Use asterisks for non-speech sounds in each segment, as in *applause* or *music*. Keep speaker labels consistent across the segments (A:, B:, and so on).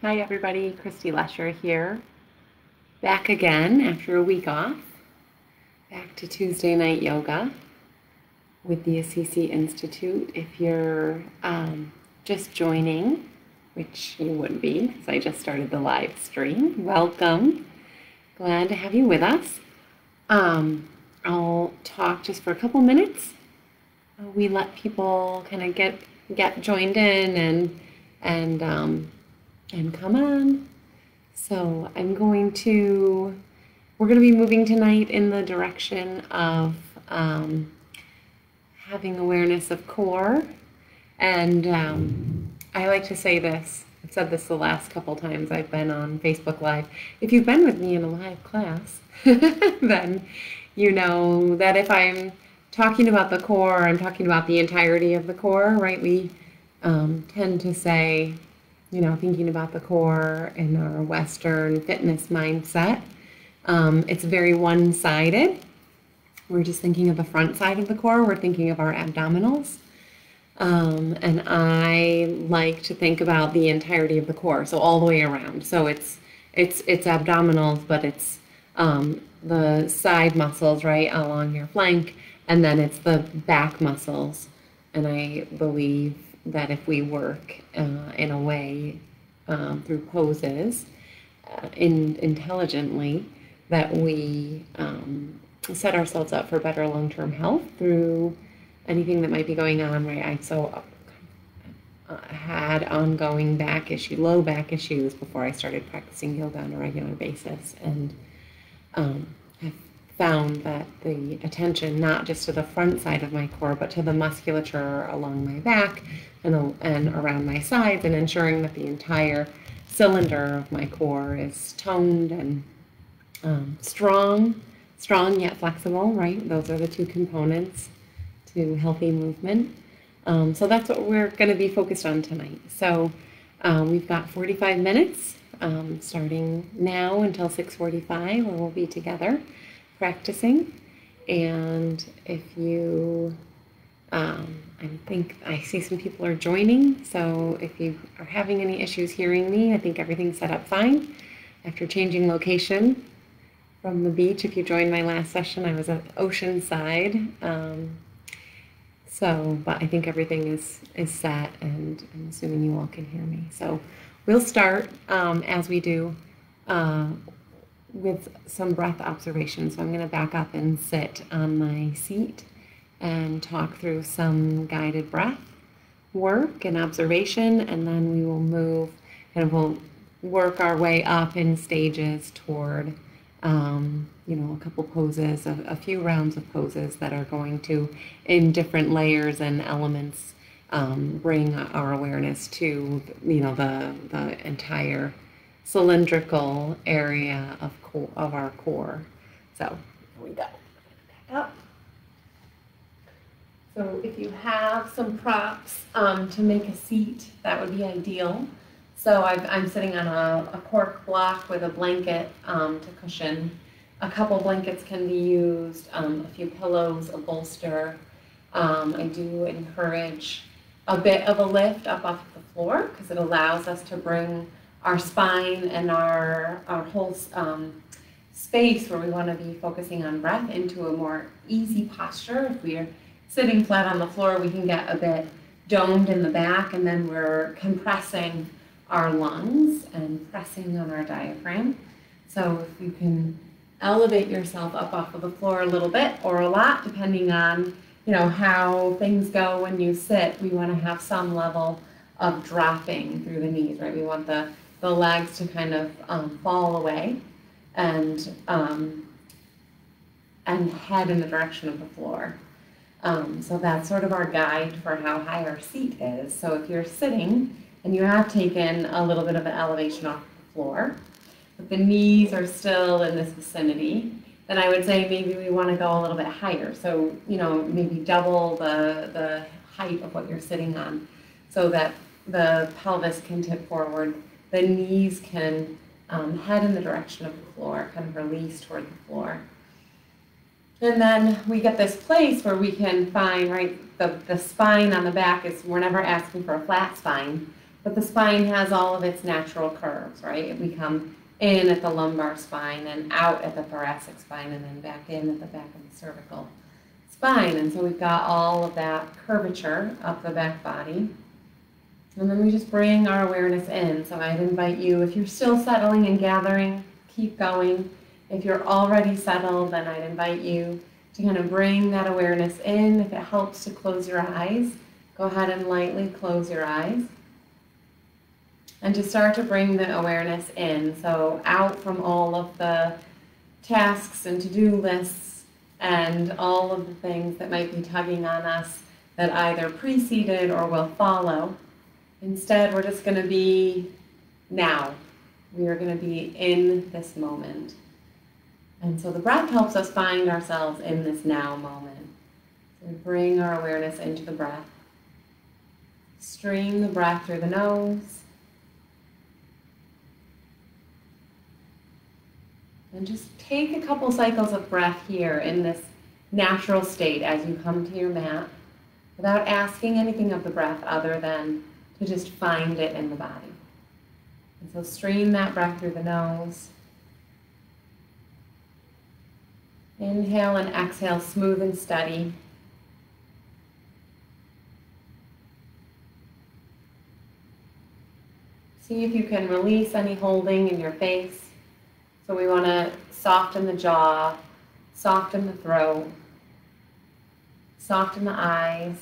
A: Hi, everybody. Christy Lesher here. Back again after a week off. Back to Tuesday night yoga with the Assisi Institute. If you're um, just joining, which you wouldn't be because I just started the live stream, welcome. Glad to have you with us. Um, I'll talk just for a couple minutes. Uh, we let people kind of get get joined in and and um, and come on. So I'm going to, we're going to be moving tonight in the direction of um, having awareness of core. And um, I like to say this, I've said this the last couple times I've been on Facebook Live. If you've been with me in a live class, *laughs* then you know that if I'm talking about the core, I'm talking about the entirety of the core, right? We um, tend to say, you know, thinking about the core in our Western fitness mindset. Um, it's very one sided. We're just thinking of the front side of the core, we're thinking of our abdominals. Um, and I like to think about the entirety of the core, so all the way around. So it's it's it's abdominals, but it's um, the side muscles right along your flank, and then it's the back muscles. And I believe that if we work uh, in a way um, through poses uh, in, intelligently, that we um, set ourselves up for better long-term health through anything that might be going on. Right, I so uh, had ongoing back issue, low back issues before I started practicing yoga on a regular basis, and um, found that the attention not just to the front side of my core, but to the musculature along my back and, and around my sides and ensuring that the entire cylinder of my core is toned and um, strong, strong yet flexible, right? Those are the two components to healthy movement. Um, so that's what we're going to be focused on tonight. So um, we've got 45 minutes um, starting now until 6.45 where we'll be together practicing. And if you um, I think I see some people are joining, so if you are having any issues hearing me, I think everything's set up fine. After changing location from the beach, if you joined my last session, I was at Oceanside. Um, so, but I think everything is, is set, and I'm assuming you all can hear me. So we'll start um, as we do uh, with some breath observation. So I'm going to back up and sit on my seat and talk through some guided breath work and observation, and then we will move and we'll work our way up in stages toward, um, you know, a couple poses, a, a, few rounds of poses that are going to, in different layers and elements, um, bring our awareness to, you know, the the entire cylindrical area of co- of our core. So here we go. Back up. So if you have some props um, to make a seat, that would be ideal. So i am sitting on a, a, cork block with a blanket um, to cushion. A couple blankets can be used, um, a few pillows, a bolster. Um, I do encourage a bit of a lift up off the floor because it allows us to bring our spine and our, our whole um, space where we want to be focusing on breath into a more easy posture if we're sitting flat on the floor, we can get a bit domed in the back, and then we're compressing our lungs and pressing on our diaphragm. So if you can elevate yourself up off of the floor a little bit or a lot, depending on you know how things go when you sit, we want to have some level of dropping through the knees, right? We want the, the legs to kind of um, fall away and um, and head in the direction of the floor. Um, so that's sort of our guide for how high our seat is. So if you're sitting and you have taken a little bit of an elevation off the floor, but the knees are still in this vicinity, then I would say maybe we want to go a little bit higher. So, you know, maybe double the, the height of what you're sitting on so that the pelvis can tip forward, the knees can um, head in the direction of the floor, kind of release toward the floor. And then we get this place where we can find, right, the, the spine on the back is, we're never asking for a flat spine, but the spine has all of its natural curves, right? We come in at the lumbar spine and out at the thoracic spine and then back in at the back of the cervical spine. And so we've got all of that curvature of the back body. And then we just bring our awareness in. So I'd invite you, if you're still settling and gathering, keep going. If you're already settled, then I'd invite you to kind of bring that awareness in. If it helps to close your eyes, go ahead and lightly close your eyes and to start to bring the awareness in. So out from all of the tasks and to-do lists and all of the things that might be tugging on us that either preceded or will follow. Instead, we're just going to be now. We are going to be in this moment. And so the breath helps us find ourselves in this now moment. So bring our awareness into the breath. Stream the breath through the nose And just take a couple cycles of breath here in this natural state as you come to your mat without asking anything of the breath other than to just find it in the body. And so stream that breath through the nose. Inhale and exhale smooth and steady. See if you can release any holding in your face. So we want to soften the jaw, soften the throat, soften the eyes.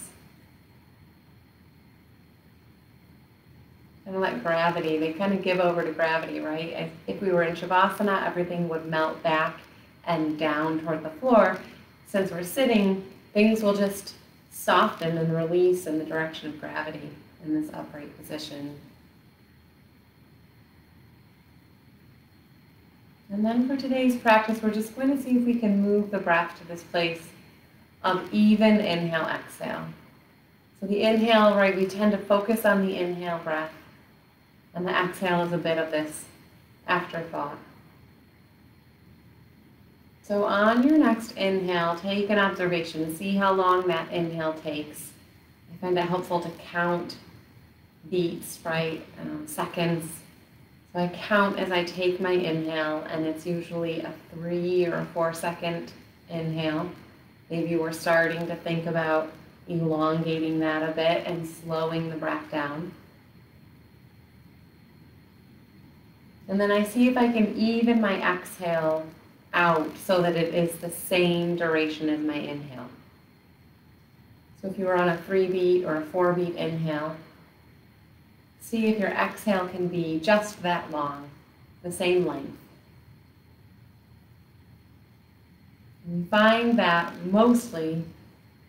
A: Kind of like gravity, they kind of give over to gravity, right? If we were in Shavasana, everything would melt back and down toward the floor. Since we're sitting, things will just soften and release in the direction of gravity in this upright position. And then for today's practice, we're just going to see if we can move the breath to this place of even inhale, exhale. So the inhale, right, we tend to focus on the inhale breath, and the exhale is a bit of this afterthought. So on your next inhale, take an observation. See how long that inhale takes. I find it helpful to count beats, right? Um, seconds so I count as I take my inhale, and it's usually a three or four second inhale. Maybe we're starting to think about elongating that a bit and slowing the breath down. And then I see if I can even my exhale out so that it is the same duration as my inhale. So if you were on a three beat or a four beat inhale, See if your exhale can be just that long, the same length. And find that mostly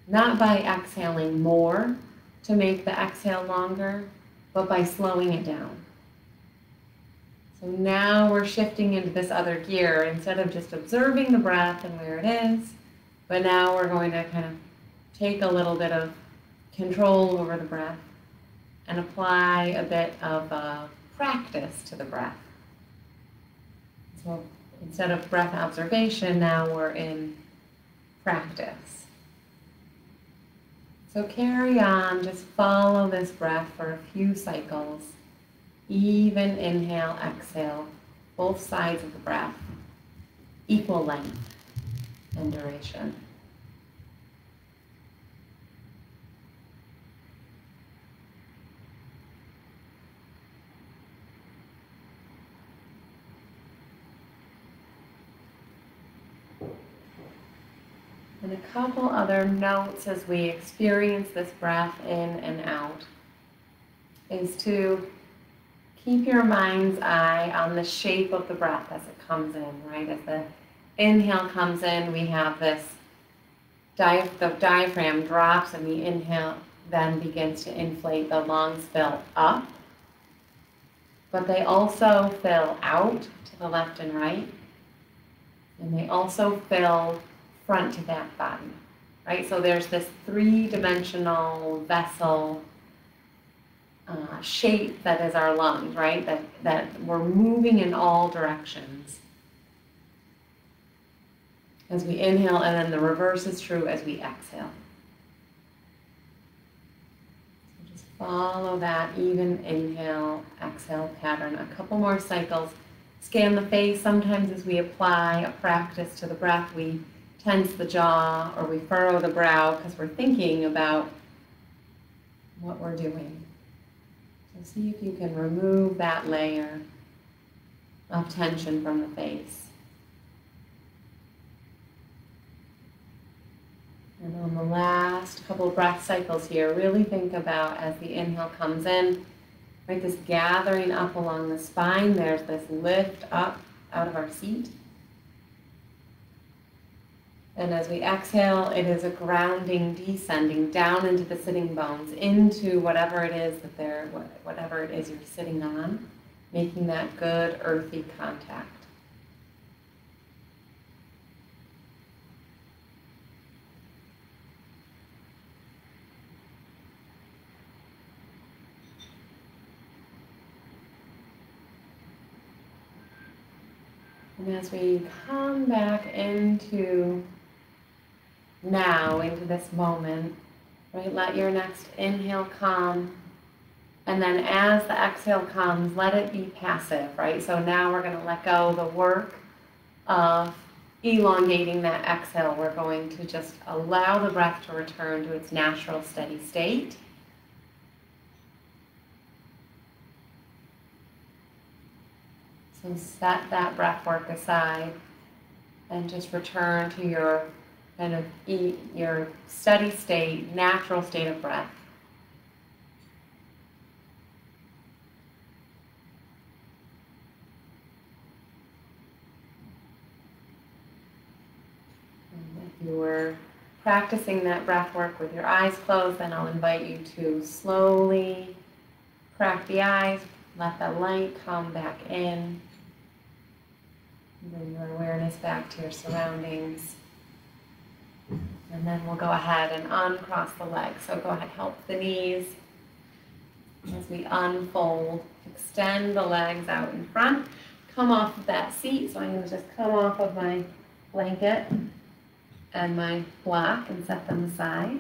A: not by exhaling more to make the exhale longer, but by slowing it down. So now we're shifting into this other gear instead of just observing the breath and where it is, but now we're going to kind of take a little bit of control over the breath and apply a bit of uh, practice to the breath. So instead of breath observation, now we're in practice. So carry on, just follow this breath for a few cycles. Even inhale, exhale, both sides of the breath, equal length and duration. And a couple other notes as we experience this breath in and out is to keep your mind's eye on the shape of the breath as it comes in, right? As the inhale comes in, we have this, the diaphragm drops and the inhale then begins to inflate, the lungs fill up, but they also fill out to the left and right, and they also fill front to back body, right? So there's this three-dimensional vessel uh, shape that is our lungs, right? That, that we're moving in all directions. As we inhale, and then the reverse is true as we exhale. So just follow that even inhale, exhale pattern. A couple more cycles. Scan the face. Sometimes as we apply a practice to the breath, we tense the jaw or we furrow the brow because we're thinking about what we're doing. So see if you can remove that layer of tension from the face. And on the last couple of breath cycles here, really think about as the inhale comes in, right, this gathering up along the spine. There's this lift up out of our seat. And as we exhale, it is a grounding, descending down into the sitting bones, into whatever it is that they're, whatever it is you're sitting on, making that good earthy contact. And as we come back into now, into this moment, right, let your next inhale come. And then as the exhale comes, let it be passive, right? So now we're going to let go the work of elongating that exhale. We're going to just allow the breath to return to its natural steady state. So set that breath work aside and just return to your kind of your steady state, natural state of breath. If you were practicing that breath work with your eyes closed, then I'll invite you to slowly crack the eyes, let the light come back in. Bring your awareness back to your surroundings. And then we'll go ahead and uncross the legs. So go ahead, help the knees as we unfold. Extend the legs out in front. Come off of that seat. So I'm going to just come off of my blanket and my block and set them aside.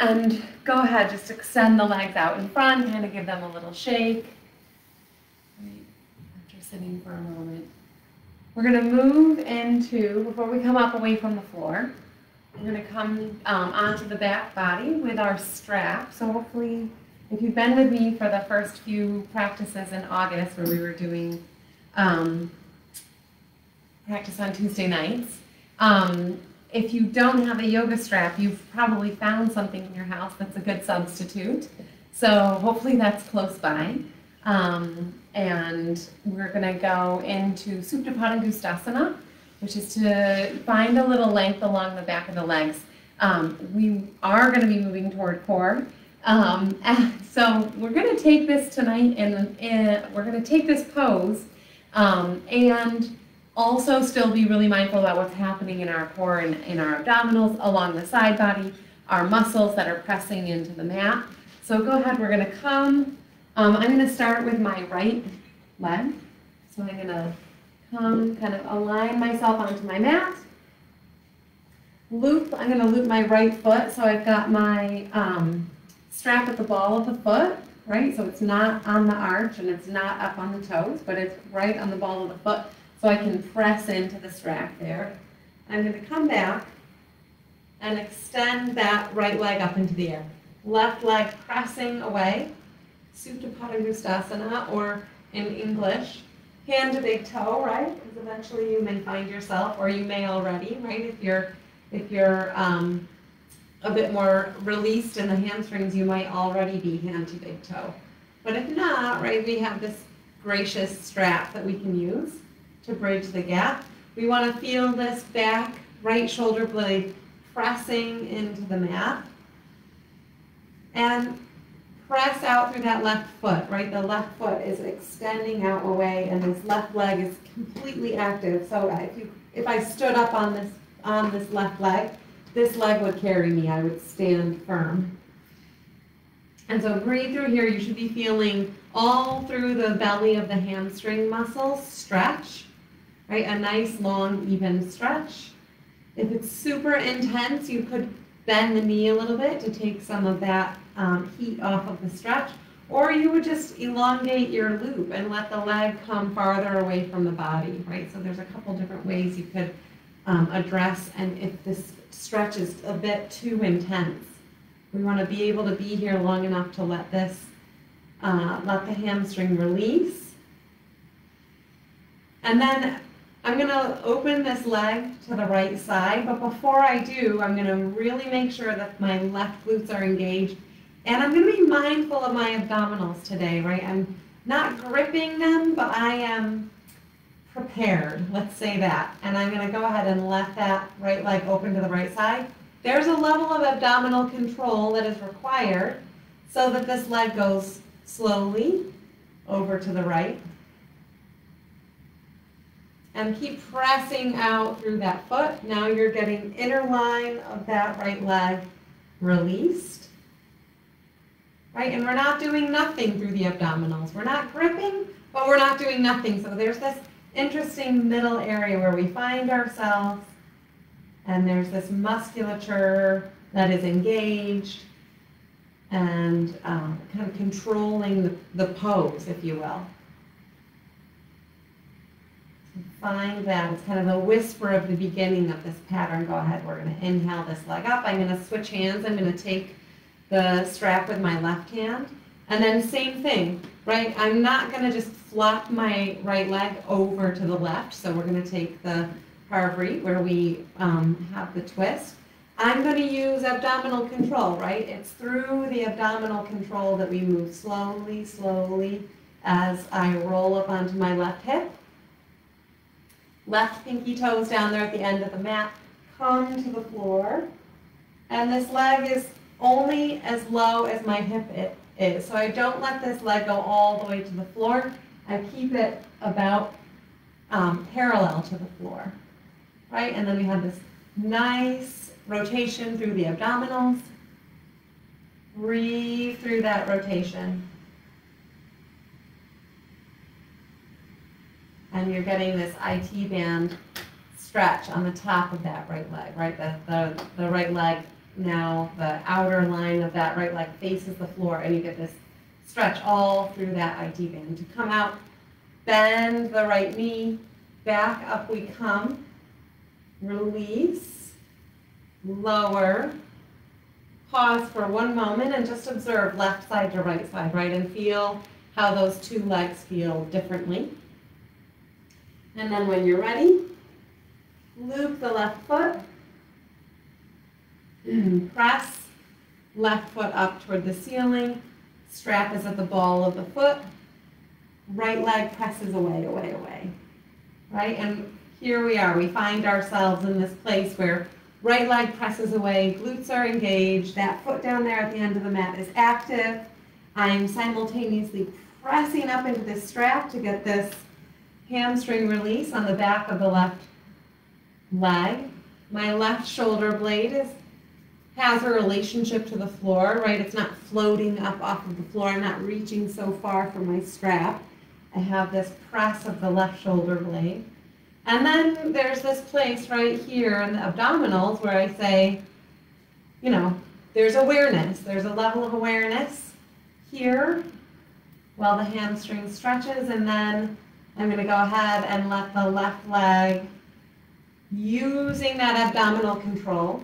A: And go ahead, just extend the legs out in front, kind of give them a little shake. After sitting for a moment. We're going to move into, before we come up away from the floor, we're going to come um, onto the back body with our strap. So hopefully, if you've been with me for the first few practices in August where we were doing um, practice on Tuesday nights, um, if you don't have a yoga strap, you've probably found something in your house that's a good substitute. So hopefully that's close by. Um, and we're going to go into Supta Padangusthasana, which is to find a little length along the back of the legs. Um, we are going to be moving toward core. Um, *laughs* so we're going to take this tonight and, and we're going to take this pose um, and also still be really mindful about what's happening in our core and in our abdominals along the side body, our muscles that are pressing into the mat. So go ahead, we're going to come. Um, I'm going to start with my right leg. So I'm going to come kind of align myself onto my mat. Loop, I'm going to loop my right foot. So I've got my um, strap at the ball of the foot, right? So it's not on the arch and it's not up on the toes, but it's right on the ball of the foot so I can press into the strap there. I'm going to come back and extend that right leg up into the air. Left leg pressing away, Supta Padangusthasana, or in English, hand to big toe, right? Because eventually you may find yourself, or you may already, right? If you're if you're um, a bit more released in the hamstrings, you might already be hand to big toe. But if not, right, we have this gracious strap that we can use to bridge the gap. We want to feel this back right shoulder blade pressing into the mat. And press out through that left foot, right? The left foot is extending out away and this left leg is completely active. So uh, if you if I stood up on this on this left leg, this leg would carry me. I would stand firm. And so breathe through here. You should be feeling all through the belly of the hamstring muscles stretch right? A nice, long, even stretch. If it's super intense, you could
B: bend the knee a little bit to take some of that um, heat off of the stretch. Or you would just elongate your loop and let the leg come farther away from the body, right? So there's a couple different ways you could um, address and if this stretch is a bit too intense. We want to be able to be here long enough to let this, uh, let the hamstring release. And then I'm going to open this leg to the right side, but before I do, I'm going to really make sure that my left glutes are engaged. And I'm going to be mindful of my abdominals today, right? I'm not gripping them, but I am prepared, let's say that. And I'm going to go ahead and let that right leg open to the right side. There's a level of abdominal control that is required so that this leg goes slowly over to the right. And keep pressing out through that foot. Now you're getting inner line of that right leg released. Right, and we're not doing nothing through the abdominals. We're not gripping, but we're not doing nothing. So there's this interesting middle area where we find ourselves and there's this musculature that is engaged and um, kind of controlling the, the pose, if you will. Find that. It's kind of the whisper of the beginning of this pattern. Go ahead. We're going to inhale this leg up. I'm going to switch hands. I'm going to take the strap with my left hand. And then same thing, right? I'm not going to just flop my right leg over to the left. So we're going to take the Parvri, where we um, have the twist. I'm going to use abdominal control, right? It's through the abdominal control that we move slowly, slowly as I roll up onto my left hip. Left pinky toes down there at the end of the mat. Come to the floor. And this leg is only as low as my hip is. So I don't let this leg go all the way to the floor. I keep it about um, parallel to the floor right? And then we have this nice rotation through the abdominals. Breathe through that rotation. And you're getting this IT band stretch on the top of that right leg, right? The, the, the right leg now, the outer line of that right leg faces the floor, and you get this stretch all through that IT band. To come out, bend the right knee, back up we come release, lower, pause for one moment and just observe left side to right side, right? And feel how those two legs feel differently. And then when you're ready, loop the left foot, press left foot up toward the ceiling, strap is at the ball of the foot, right leg presses away, away, away, right? And here we are. We find ourselves in this place where right leg presses away, glutes are engaged, that foot down there at the end of the mat is active. I'm simultaneously pressing up into this strap to get this hamstring release on the back of the left leg. My left shoulder blade is has a relationship to the floor, right? It's not floating up off of the floor. I'm not reaching so far for my strap. I have this press of the left shoulder blade. And then there's this place right here in the abdominals where I say, you know, there's awareness. There's a level of awareness here while the hamstring stretches. And then I'm going to go ahead and let the left leg, using that abdominal control,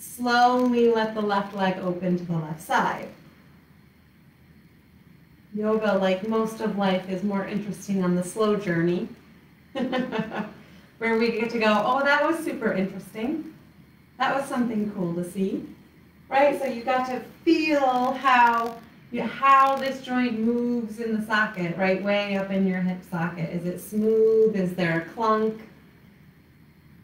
B: slowly let the left leg open to the left side. Yoga, like most of life, is more interesting on the slow journey. *laughs* where we get to go, oh, that was super interesting. That was something cool to see, right? So you got to feel how you how this joint moves in the socket, right, way up in your hip socket. Is it smooth? Is there a clunk?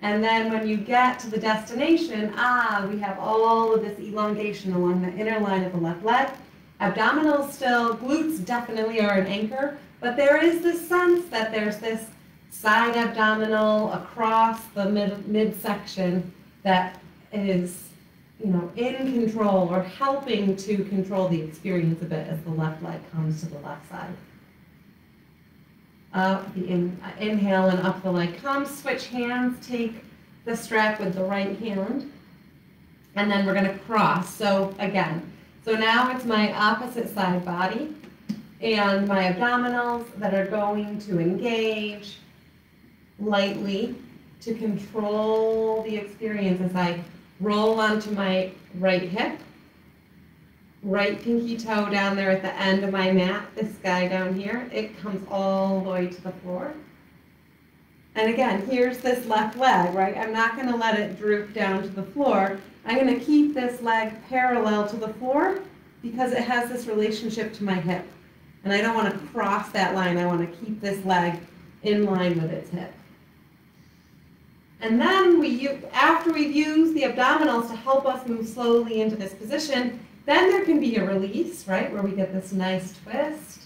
B: And then when you get to the destination, ah, we have all of this elongation along the inner line of the left leg. Abdominals still, glutes definitely are an anchor, but there is this sense that there's this side abdominal across the mid midsection that is you know in control or helping to control the experience a bit as the left leg comes to the left side. Up the in, uh, inhale and up the leg comes. Switch hands. Take the strap with the right hand. And then we're gonna cross, so again, so now it's my opposite side body and my abdominals that are going to engage lightly to control the experience as I roll onto my right hip, right pinky toe down there at the end of my mat, this guy down here, it comes all the way to the floor. And again, here's this left leg, right? I'm not gonna let it droop down to the floor. I'm gonna keep this leg parallel to the floor because it has this relationship to my hip. And I don't wanna cross that line, I wanna keep this leg in line with its hip. And then we, after we've used the abdominals to help us move slowly into this position, then there can be a release, right, where we get this nice twist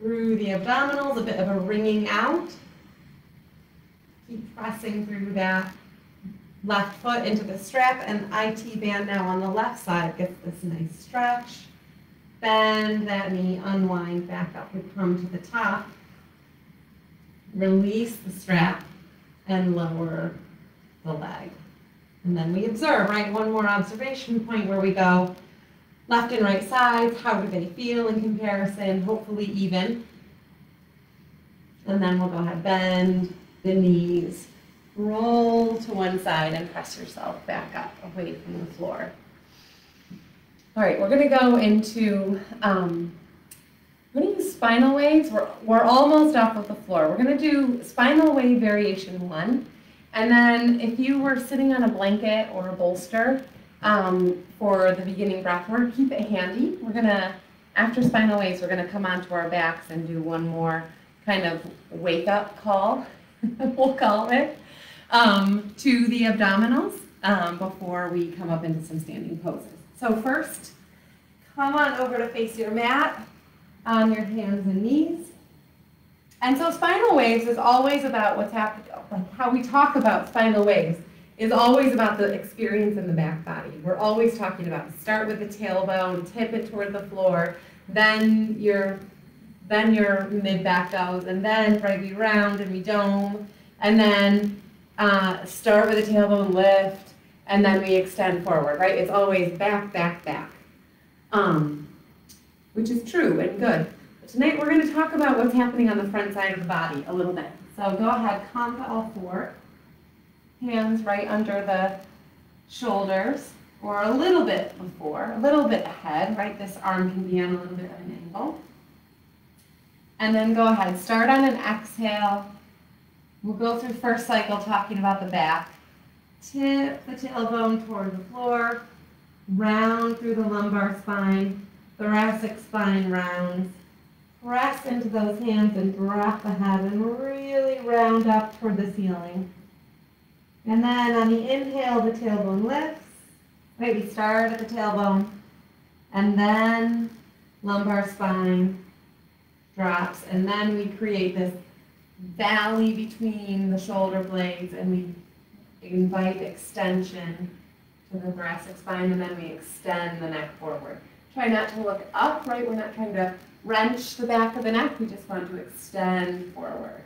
B: through the abdominals, a bit of a wringing out. Keep pressing through that left foot into the strap, and IT band now on the left side gets this nice stretch. Bend that knee, unwind back up, we come to the top. Release the strap and lower the leg. And then we observe, right? One more observation point where we go left and right sides. How do they feel in comparison? Hopefully even. And then we'll go ahead, bend the knees, roll to one side and press yourself back up away from the floor. All right, we're gonna go into um, we're to use spinal waves. We're, we're almost off of the floor. We're going to do spinal wave variation one. And then if you were sitting on a blanket or a bolster um, for the beginning breath work, keep it handy. We're going to, after spinal waves, we're going to come onto our backs and do one more kind of wake up call, *laughs* we'll call it, um, to the abdominals um, before we come up into some standing poses. So first, come on over to face your mat on your hands and knees. And so spinal waves is always about what's happening, like how we talk about spinal waves is always about the experience in the back body. We're always talking about start with the tailbone, tip it toward the floor, then your then your mid back goes, and then right we round and we dome, and then uh, start with the tailbone lift, and then we extend forward. Right? It's always back, back, back. Um, which is true and good. But tonight we're going to talk about what's happening on the front side of the body a little bit. So go ahead, come to all four. Hands right under the shoulders or a little bit before, a little bit ahead, right? This arm can be on a little bit of an angle. And then go ahead, start on an exhale. We'll go through first cycle talking about the back. Tip the tailbone toward the floor, round through the lumbar spine, thoracic spine rounds. Press into those hands and drop the head and really round up toward the ceiling. And then on the inhale, the tailbone lifts. Right, we start at the tailbone. And then lumbar spine drops. And then we create this valley between the shoulder blades and we invite extension to the thoracic spine and then we extend the neck forward. Try not to look up, right? We're not trying to wrench the back of the neck. We just want to extend forward.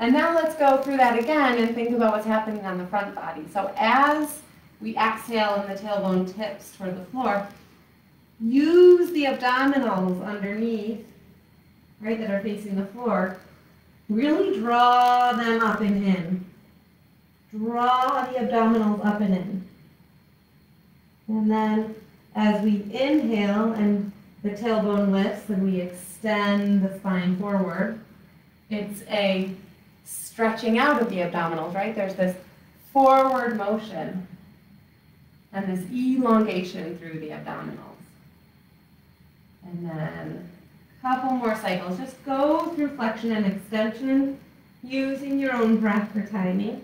B: And now let's go through that again and think about what's happening on the front body. So as we exhale and the tailbone tips toward the floor, use the abdominals underneath, right, that are facing the floor. Really draw them up and in. Draw the abdominals up and in. And then as we inhale and the tailbone lifts and we extend the spine forward, it's a stretching out of the abdominals, right? There's this forward motion and this elongation through the abdominals. And then a couple more cycles. Just go through flexion and extension using your own breath for timing.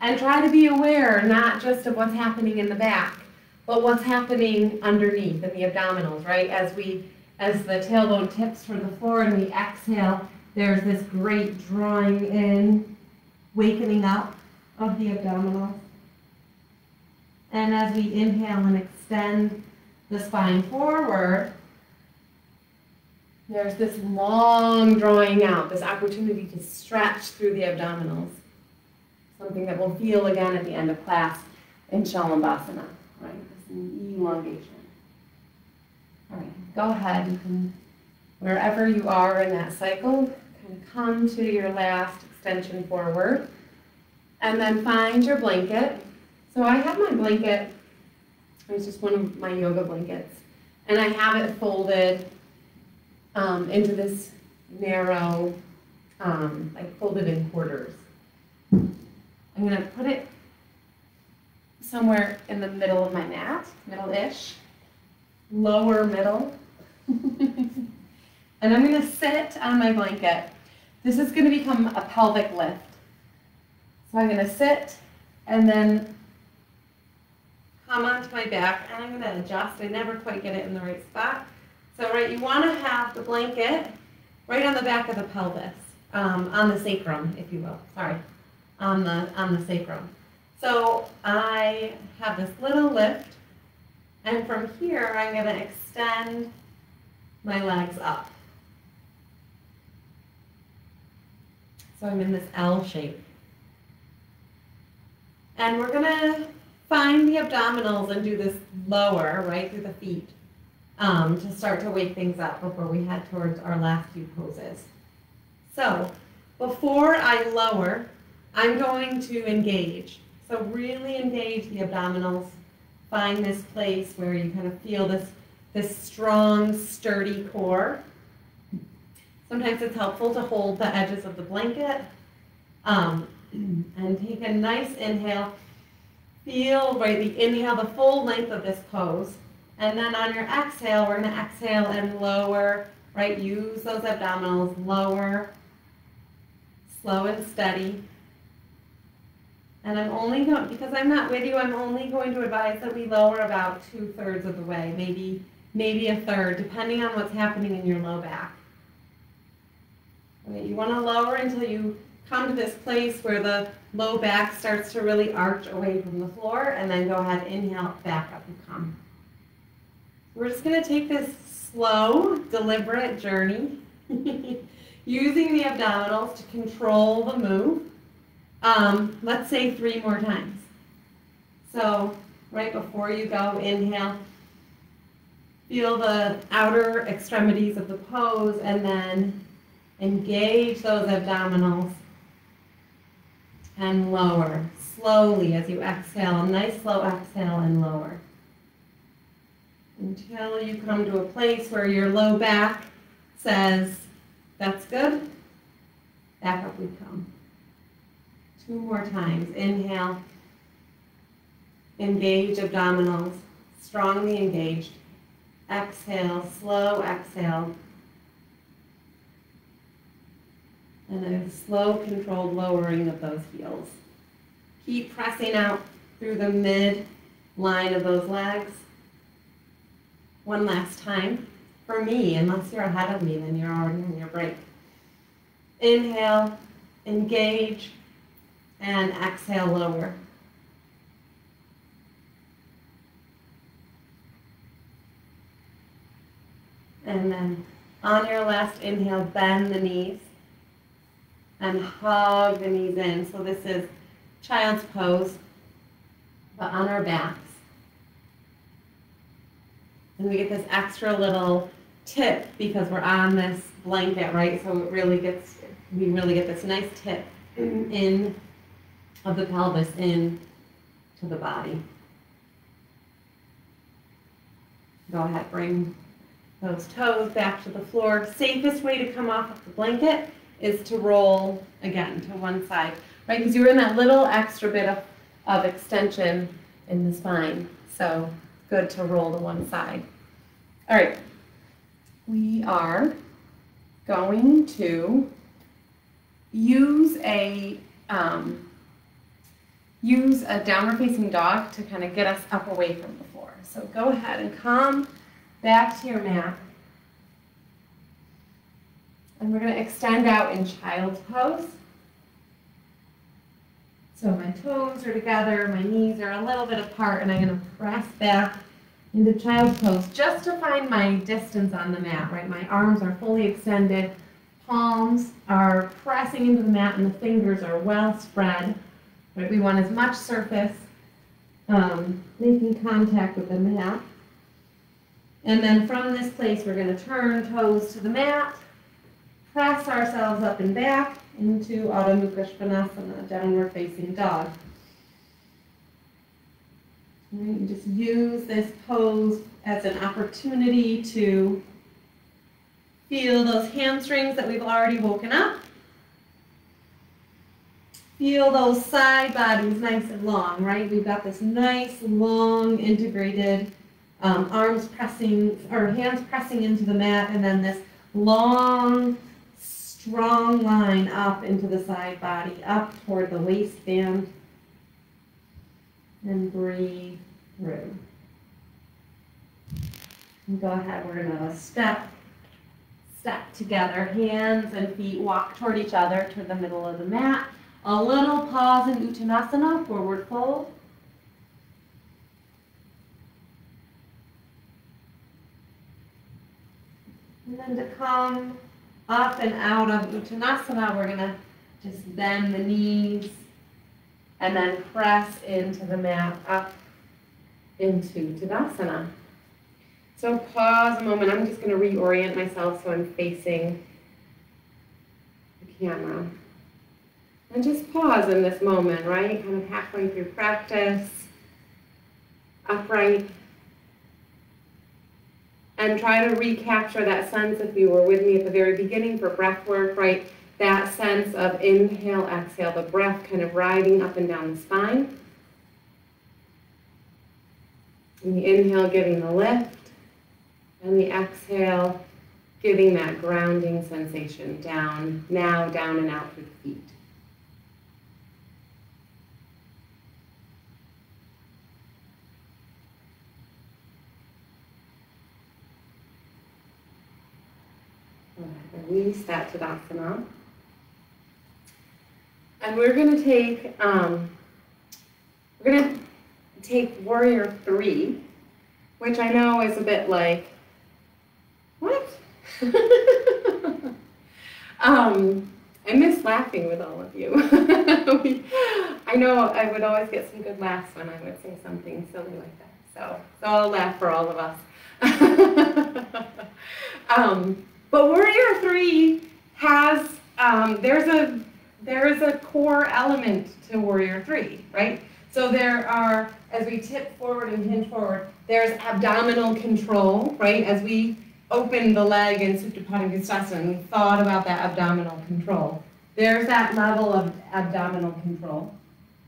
B: And try to be aware not just of what's happening in the back, but what's happening underneath in the abdominals, right? As we, as the tailbone tips from the floor and we exhale, there's this great drawing in, wakening up of the abdominals. And as we inhale and extend the spine forward, there's this long drawing out, this opportunity to stretch through the abdominals.
A: something that we'll feel again at the end of class in Shalabhasana, right? This elongation. All right, go ahead. You can, wherever you are in that cycle, kind of come to your last extension forward. And then find your blanket. So I have my blanket, it's just one of my yoga blankets. And I have it folded um, into this narrow, um, like folded in quarters. I'm gonna put it somewhere in the middle of my mat, middle-ish, lower middle. *laughs* and I'm gonna sit on my blanket. This is gonna become a pelvic lift. So I'm gonna sit and then come onto my back and I'm gonna adjust. I never quite get it in the right spot. So right, you wanna have the blanket right on the back of the pelvis, um, on the sacrum, if you will, sorry on the, on the sacrum. So I have this little lift, and from here I'm going to extend my legs up. So I'm in this L shape. And we're going to find the abdominals and do this lower, right, through the feet, um, to start to wake things up before we head towards our last few poses. So before I lower, I'm going to engage. So really engage the abdominals. Find this place where you kind of feel this, this strong, sturdy core. Sometimes it's helpful to hold the edges of the blanket um, and take a nice inhale. Feel, right, the inhale, the full length of this pose. And then on your exhale, we're going to exhale and lower, right? Use those abdominals, lower, slow and steady. And I'm only going, because I'm not with you, I'm only going to advise that we lower about two thirds of the way, maybe, maybe a third, depending on what's happening in your low back. Okay, you want to lower until you come to this place where the low back starts to really arch away from the floor, and then go ahead, inhale, back up and come. We're just going to take this slow, deliberate journey, *laughs* using the abdominals to control the move. Um, let's say three more times. So right before you go, inhale. Feel the outer extremities of the pose and then engage those abdominals and lower slowly as you exhale. A nice slow exhale and lower. Until you come to a place where your low back says, that's good. Back up we come. Two more times. Inhale. Engage abdominals. Strongly engaged. Exhale. Slow exhale. And a slow, controlled lowering of those heels. Keep pressing out through the mid line of those legs. One last time. For me, unless you're ahead of me, then you're already in your break. Inhale, engage, and exhale lower. And then on your last inhale, bend the knees and hug the knees in. So this is child's pose, but on our backs. And we get this extra little tip because we're on this blanket, right? So it really gets, we really get this nice tip mm-hmm. in of the pelvis in to the body. Go ahead, bring those toes back to the floor. Safest way to come off of the blanket is to roll again to one side, right? Because you're in that little extra bit of, of extension in the spine. So good to roll to one side. All right, we are going to use a um, use a downward facing dog to kind of get us up away from the floor. So go ahead and come back to your mat. And we're going to extend out in child's pose. So my toes are together, my knees are a little bit apart, and I'm going to press back into child's pose just to find my distance on the mat, right? My arms are fully extended, palms are pressing into the mat, and the fingers are well spread
B: Right, we want as much surface, um, making contact with the mat. And then from this place, we're gonna turn toes to the mat, press ourselves up and back into Adho Mukha Svanasana, downward facing dog. Right, you just use this pose as an opportunity to feel those hamstrings that we've already woken up. Feel those side bodies nice and long, right? We've got this nice, long, integrated um, arms pressing, or hands pressing into the mat, and then this long, strong line up into the side body, up toward the waistband. And breathe through. And go ahead, we're gonna step, step together, hands and feet walk toward each other to the middle of the mat. A little pause in Uttanasana, forward fold. And then to come up and out of Uttanasana, we're gonna just bend the knees and then press into the mat up into Tadasana. So pause a moment. I'm just going to reorient myself so I'm facing the camera. And just pause in this moment, right? Kind of halfway through practice, upright. And try to recapture that sense if you were with me at the very beginning for breath work, right? That sense of inhale, exhale, the breath kind of riding up and down the spine. And the inhale, giving the lift. And the exhale, giving that grounding sensation down, now down and out through the feet. Release that Tadasana. And we're going to take, um, we're going to take Warrior Three, which I know is a bit like, what? *laughs* um, I miss laughing with all of you. *laughs* I know I would always get some good laughs when I would say something silly like that. So, so I'll laugh for all of us. *laughs* um, but Warrior Three has um, there's a there is a core element to Warrior Three, right? So there are, as we tip forward and hinge forward, there's abdominal control, right? As we open the leg in Supta Padangusthasana, we thought about that abdominal control. There's that level of abdominal control.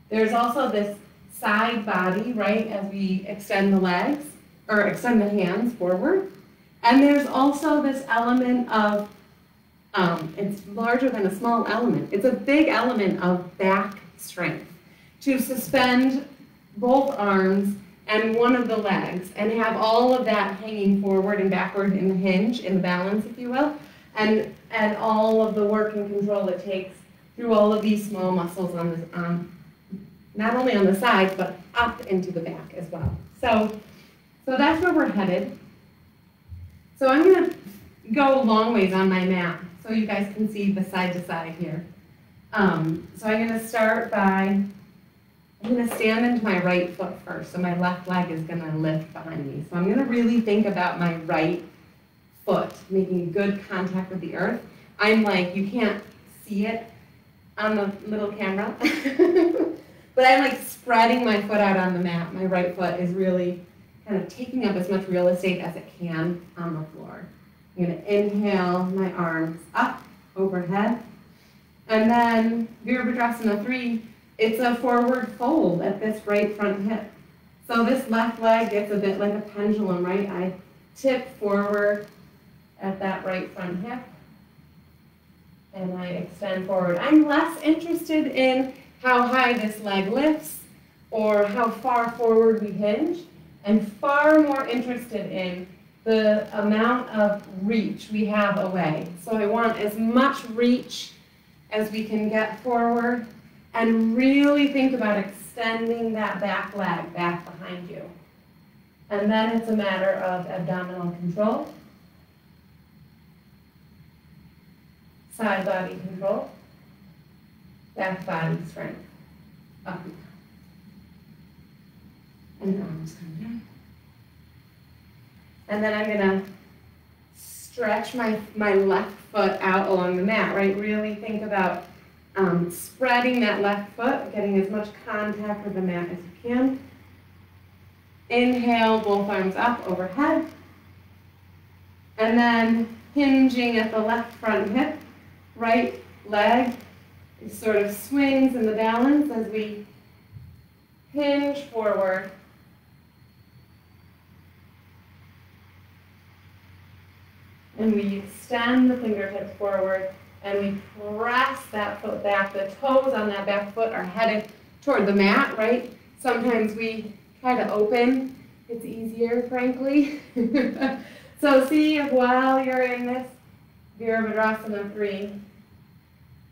B: There's also this side body, right, as we extend the legs, or extend the hands forward. And there's also this element of, um, it's larger than a small element. It's a big element of back strength to suspend both arms and one of the legs and have all of that hanging forward and backward in the hinge, in the balance, if you will, and, and all of the work and control it takes through all of these small muscles on the, um, not only on the sides, but up into the back as well. So, so that's where we're headed. So I'm gonna go long ways on my mat so you guys can see the side to side here. Um, so I'm gonna start by I'm going to stand into my right foot first, so my left leg is going to lift behind me. So I'm going to really think about my right foot, making good contact with the earth. I'm like, you can't see it on the little camera, *laughs* but I'm like spreading my foot out on the mat. My right foot is really kind of taking up as much real estate as it can on the floor. I'm going to inhale my arms up overhead. And then Virabhadrasana 3, it's a forward fold at this right front hip. So this left leg gets a bit like a pendulum, right? I tip forward at that right front hip and I extend forward. I'm less interested in how high this leg lifts or how far forward we hinge and far more interested in the amount of reach we have away. So I want as much reach as we can get forward and really think about extending that back leg back behind you. And then it's a matter of abdominal control, side body control, back body strength. up. And arms come down. And then I'm gonna stretch my, my left foot out along the mat, right? Really think about um, spreading that left foot, getting as much contact with the mat as you can. Inhale, both arms up overhead. And then hinging at the left front hip, right leg sort of swings in the balance as we hinge forward and we extend the fingertips forward and we press that foot back. The toes on that back foot are headed toward the mat, right? Sometimes we try to open. It's easier, frankly. *laughs* so see if while you're in this Virabhadrasana 3,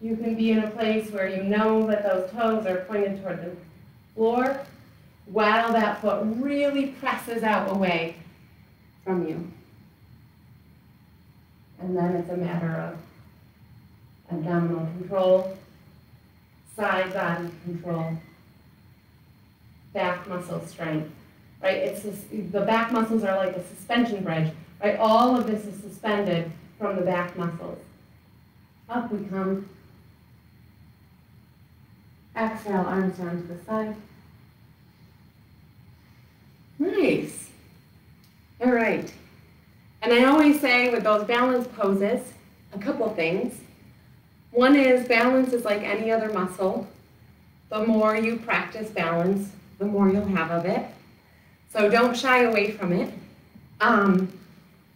B: you can be in a place where you know that those toes are pointed toward the floor while that foot really presses out away from you. And then it's a matter of abdominal control, side body control, back muscle strength, right? It's the back muscles are like a suspension bridge, right? All of this is suspended from the back muscles. Up we come. Exhale, arms down to the side. Nice. All right. And I always say with those balance poses, a couple things. One is balance is like any other muscle. The more you practice balance, the more you'll have of it. So don't shy away from it. Um,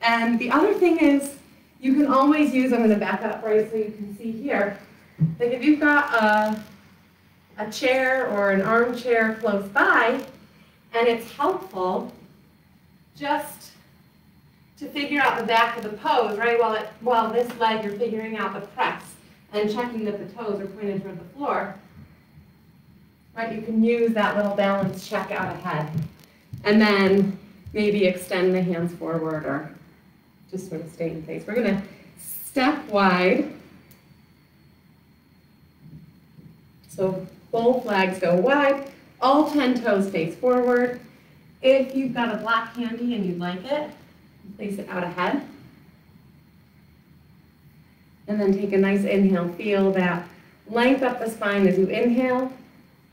B: and the other thing is, you can always use, I'm going to back up right so you can see here, like if you've got a, a chair or an armchair close by, and it's helpful just to figure out the back of the pose, right? While, it, while this leg, you're figuring out the press and checking that the toes are pointed toward the floor. Right, you can use that little balance check out ahead. And then maybe extend the hands forward or just sort of stay in place. We're gonna step wide. So both legs go wide, all 10 toes face forward. If you've got a block handy and you'd like it, Place it out ahead. And then take a nice inhale. Feel that length up the spine as you inhale.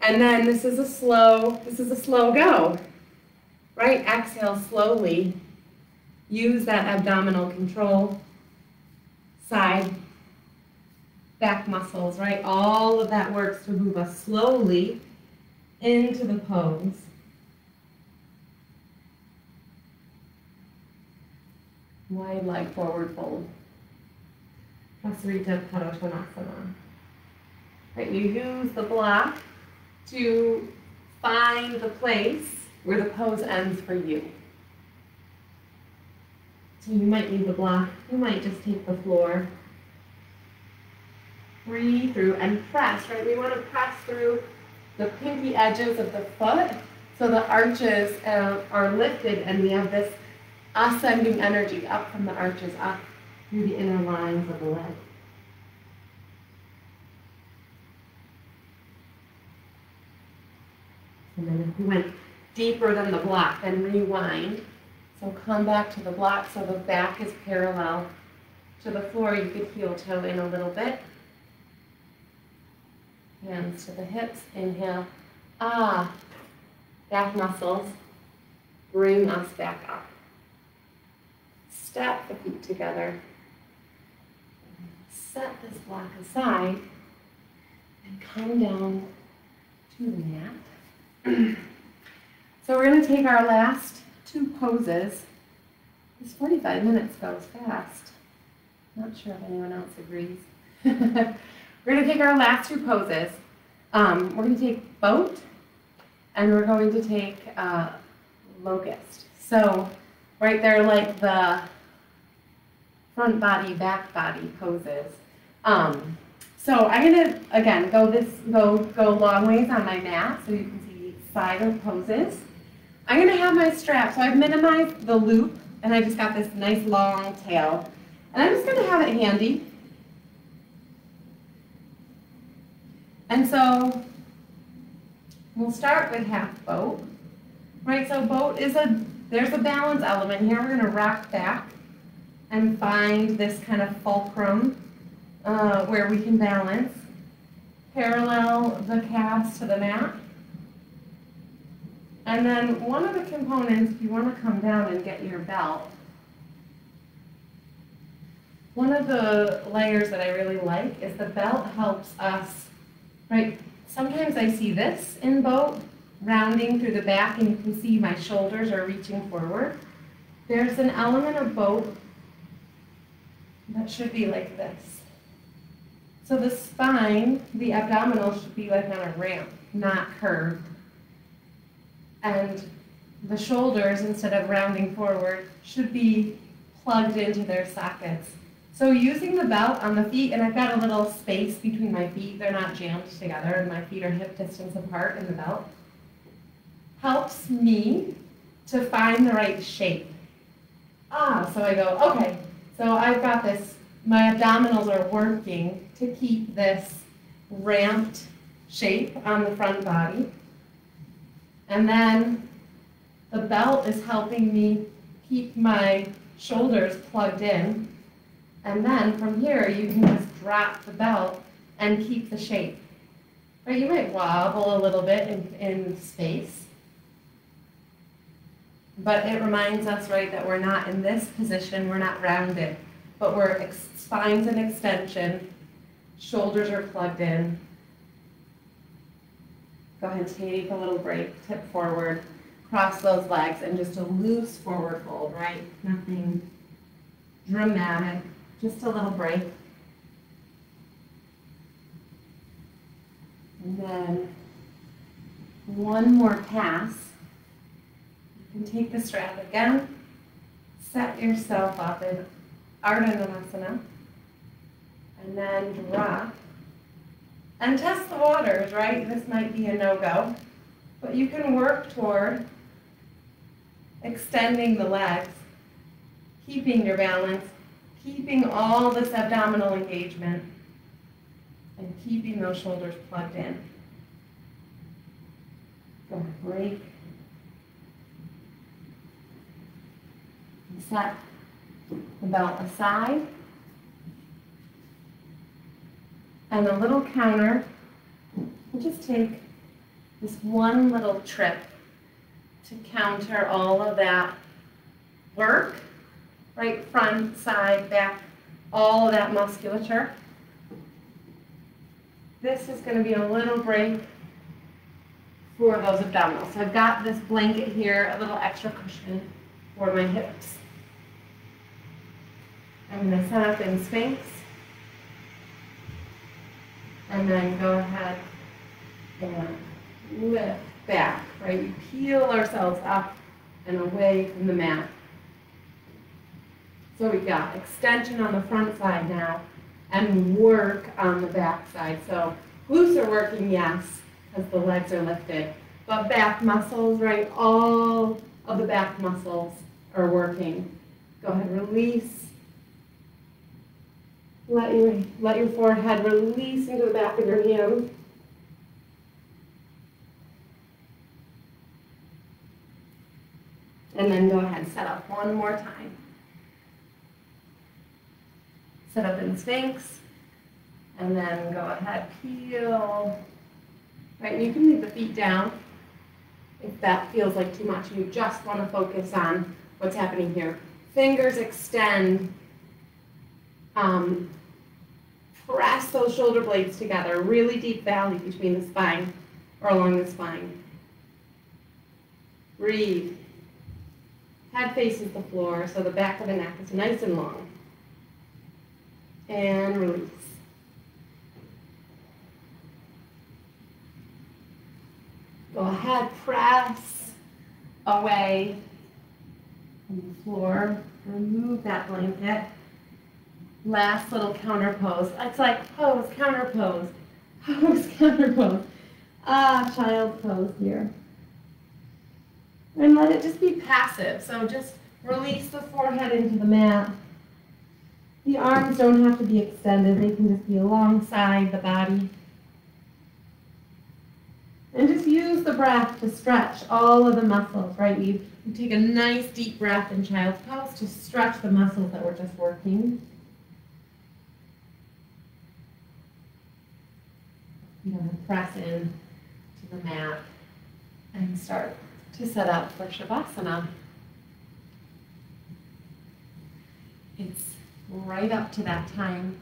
B: And then this is a slow, this is a slow go. Right? Exhale slowly. Use that abdominal control. Side, back muscles, right? All of that works to move us slowly into the pose. Wide leg forward fold. Prasarita Padottanasana. Right, you use the block to find the place where the pose ends for you. So you might need the block, you might just take the floor. Breathe through and press, right? We want to press through the pinky edges of the foot so the arches uh, are lifted and we have this us sending energy up from the arches, up through the inner lines of the leg. And then if we went deeper than the block, then rewind. So come back to the block so the back is parallel to the floor. You could heel toe in a little bit. Hands to the hips. Inhale. Ah. Back muscles. Bring us back up step the feet together. Set this block aside and come down to the mat. so we're going to take our last two poses. This 45 minutes goes fast. Not sure if anyone else agrees. *laughs* we're going to take our last two poses. Um, we're going to take boat and we're going to take uh, locust. So right there like the front body, back body poses. Um, so I'm gonna, again, go this, go, go long ways on my mat so you can see side of poses. I'm gonna have my strap, so I've minimized the loop and I just got this nice long tail. And I'm just gonna have it handy. And so We'll start with half boat. Right, so boat is a, there's a balance element here. We're gonna rock back and find this kind of fulcrum uh, where we can balance. Parallel the calves to the mat. And then one of the components, if you want to come down and get your belt, one of the layers that I really like is the belt helps us, right? Sometimes I see this in boat, rounding through the back, and you can see my shoulders are reaching forward. There's an element of boat that should be like this. So the spine, the abdominal should be like on a ramp, not curved. And the shoulders, instead of rounding forward, should be plugged into their sockets. So using the belt on the feet, and I've got a little space between my feet, they're not jammed together, and my feet are hip distance apart in the belt, helps me to find the right shape. Ah, so I go, okay, so I've got this, my abdominals are working to keep this ramped shape on the front body. And then the belt is helping me keep my shoulders plugged in. And then from here, you can just drop the belt and keep the shape. Right, you might wobble a little bit in, in space. But it reminds us, right, that we're not in this position, we're not rounded, but we're spine's an extension, shoulders are plugged in, Go ahead, take a little break, tip forward, cross those legs, and just a loose forward fold, right? Nothing dramatic, just a little break. And then one more pass. Can take the strap again, set yourself up in Ardha Navasana, and then drop and test the waters, right? This might be a no-go, but you can work toward extending the legs, keeping your balance, keeping all this abdominal engagement, and keeping those shoulders plugged in. Go break. And set the belt aside. and a little counter. We'll just take this one little trip to counter all of that work, right front, side, back, all of that musculature. This is going to be a little break for those abdominals. So I've got this blanket here, a little extra cushion for my hips. I'm going to set up in Sphinx and then go ahead and lift back, right? We peel ourselves up and away from the mat. So we got extension on the front side now and work on the back side. So glutes are working, yes, because the legs are lifted. But back muscles, right? All of the back muscles are working. Go ahead, release let your, let your forehead release into the back of your hand. And then go ahead, set up one more time. Set up in Sphinx. And then go ahead, peel. Right, you can leave the feet down if that feels like too much. You just want to focus on what's happening here. Fingers extend um, press those shoulder blades together, really deep valley between the spine or along the spine. Breathe. Head faces the floor so the back of the neck is nice and long. And release. Go ahead, press away from the floor. Remove that blanket. Last little counter pose. It's like pose, counter pose, *laughs* pose, counter pose. Ah, child pose here. And let it just be passive. So just release the forehead into the mat. The arms don't have to be extended. They can just be alongside the body. And just use the breath to stretch all of the muscles, right? You take a nice deep breath in child's pose to stretch the muscles that we're just working. Going to press in to the mat and start to set up for Shavasana. It's right up to that time.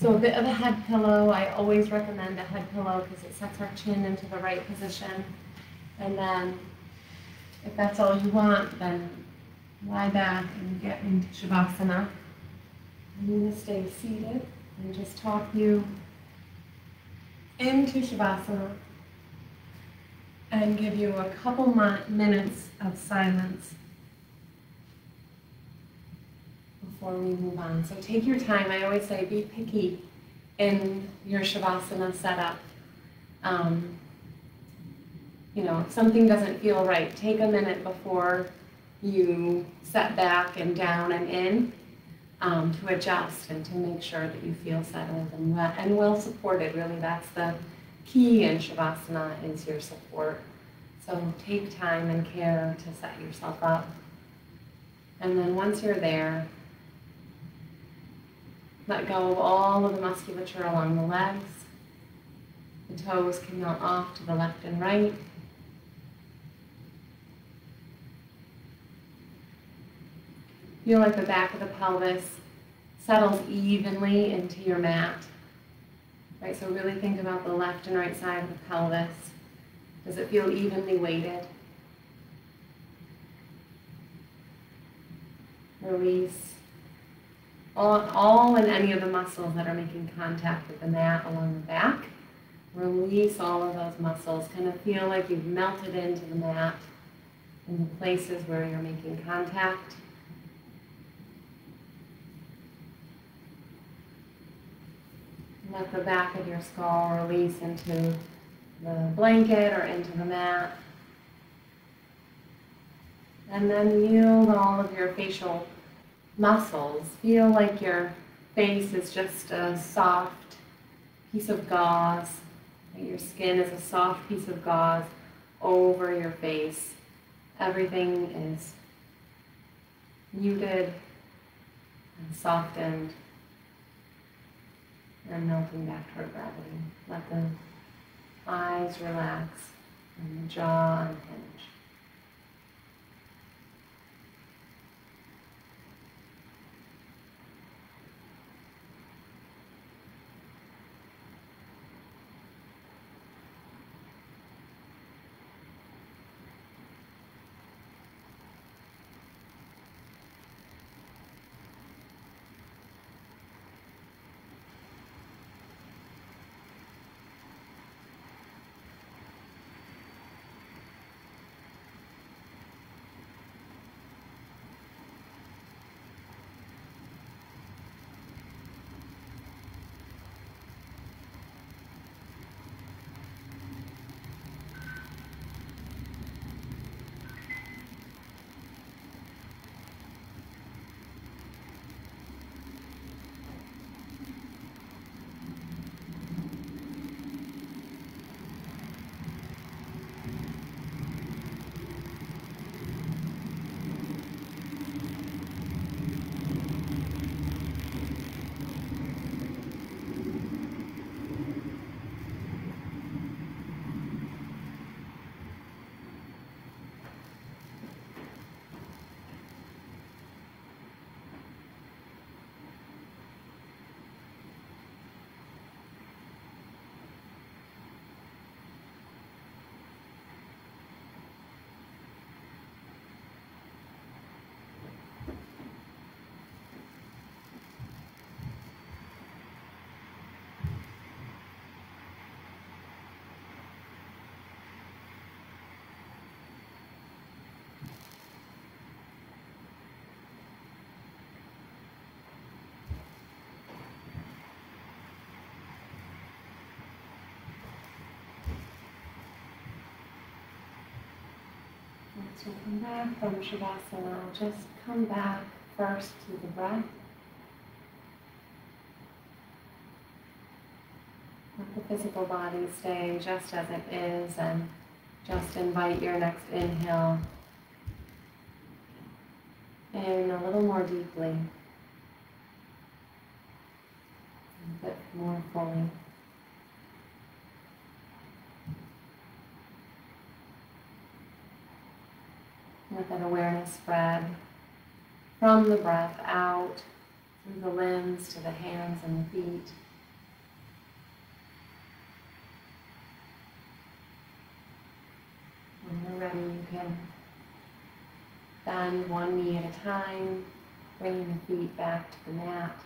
B: So a bit of a head pillow. I always recommend a head pillow because it sets our chin into the right position. And then if that's all you want, then lie back and get into Shavasana. I'm going to stay seated and just talk you into Shavasana and give you a couple minutes of silence before we move on. So take your time. I always say be picky in your Shavasana setup. Um, you know, if something doesn't feel right, take a minute before you set back and down and in um, to adjust and to make sure that you feel settled and, and well supported. Really, that's the key in Shavasana is your support. So take time and care to set yourself up. And then once you're there, let go of all of the musculature along the legs. The toes can melt off to the left and right. Feel like the back of the pelvis settles evenly into your mat. Right, so really think about the left and right side of the pelvis. Does it feel evenly weighted? Release all, all and any of the muscles that are making contact with the mat along the back. Release all of those muscles. Kind of feel like you've melted into the mat in the places where you're making contact. Let the back of your skull release into the blanket or into the mat. And then yield all of your facial muscles. Feel like your face is just a soft piece of gauze. Your skin is a soft piece of gauze over your face. Everything is muted and softened and melting back toward gravity. Let the eyes relax and the jaw unhinge. So come back from Shavasana. Just come back first to the breath.
A: Let the physical body stay just as it is and just invite your next inhale in a little more deeply, a bit more fully. That awareness spread from the breath out through the limbs to the hands and the feet. When you're ready, you can bend one knee at a time, bringing the feet back to the mat.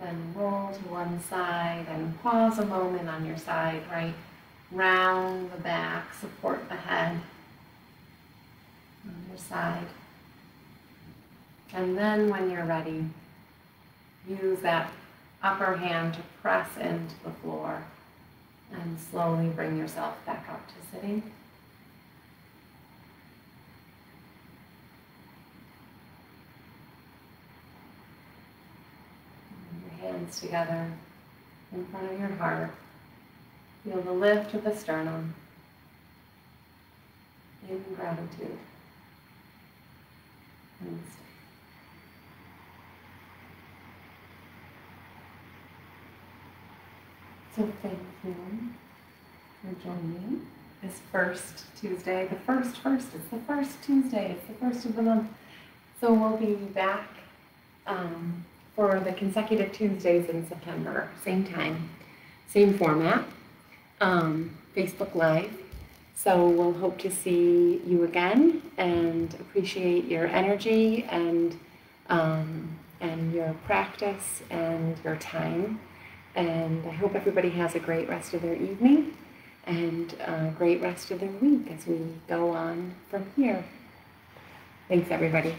A: Then roll to one side and pause a moment on your side, right? Round the back, support the head on your side. And then when you're ready, use that upper hand to press into the floor and slowly bring yourself back up to sitting. Your hands together in front of your heart. Feel the lift of the sternum in gratitude. Stay. So thank you for joining this first Tuesday. The first, first, it's the first Tuesday, it's the first of the month. So we'll be back um, for the consecutive Tuesdays in September, same time, same format, um, Facebook Live. So we'll hope to see you again and appreciate your energy and um, and your practice and your time. And I hope everybody has a great rest of their evening and a great rest of their week as we go on from here. Thanks, everybody.